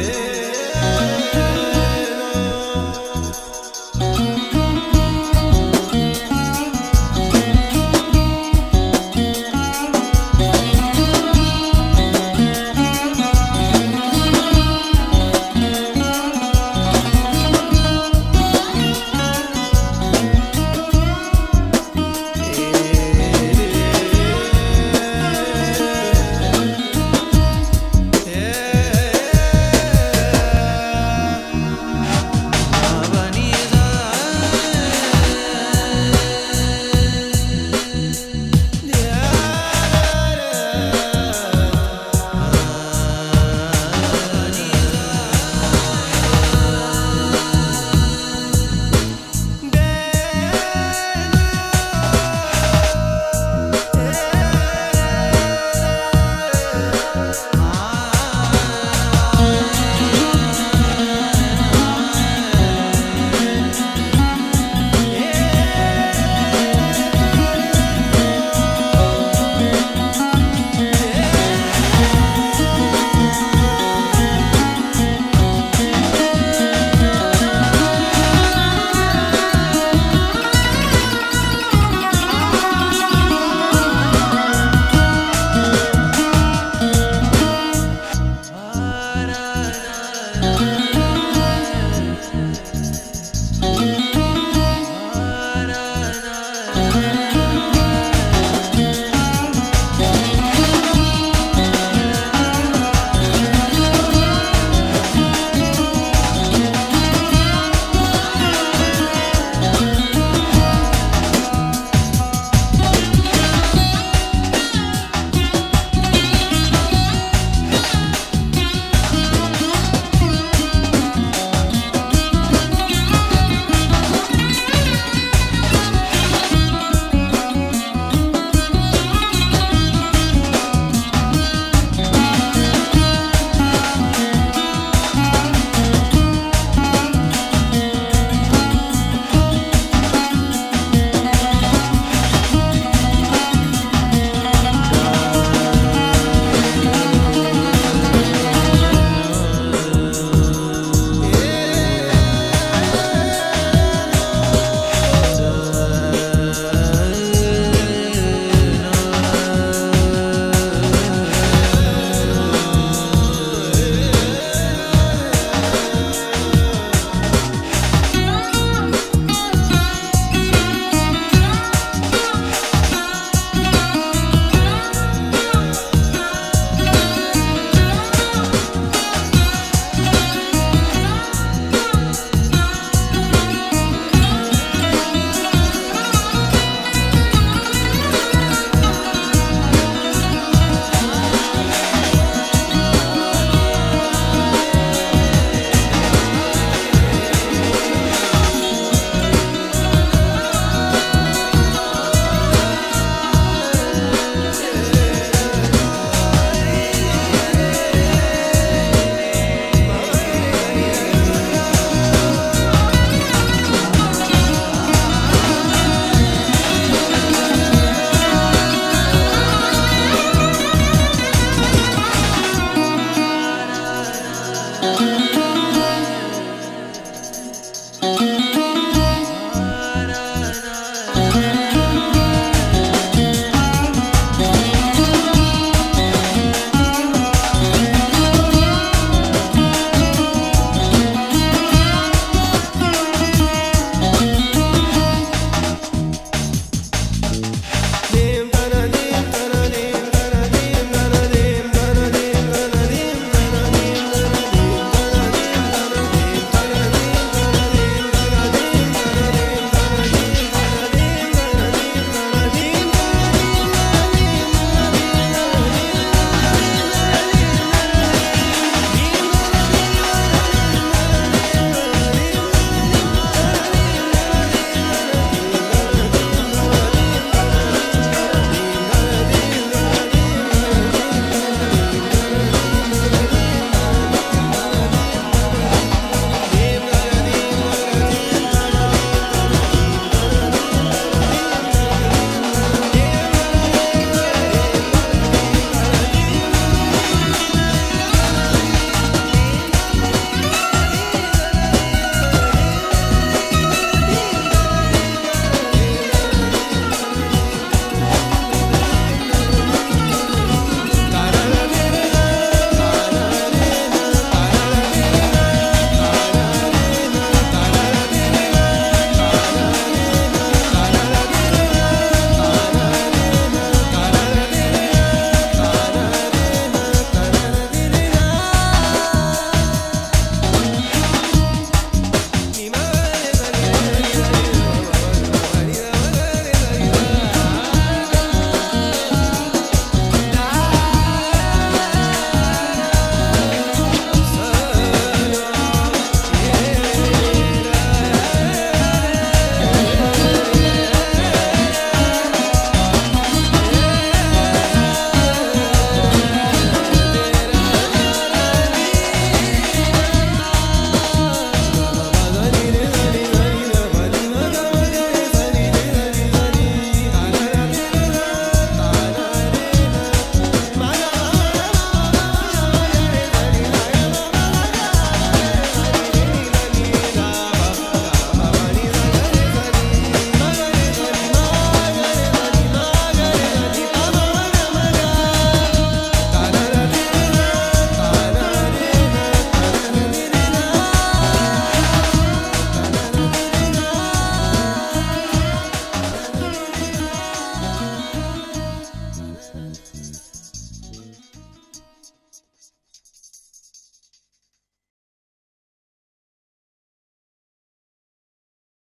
yeah.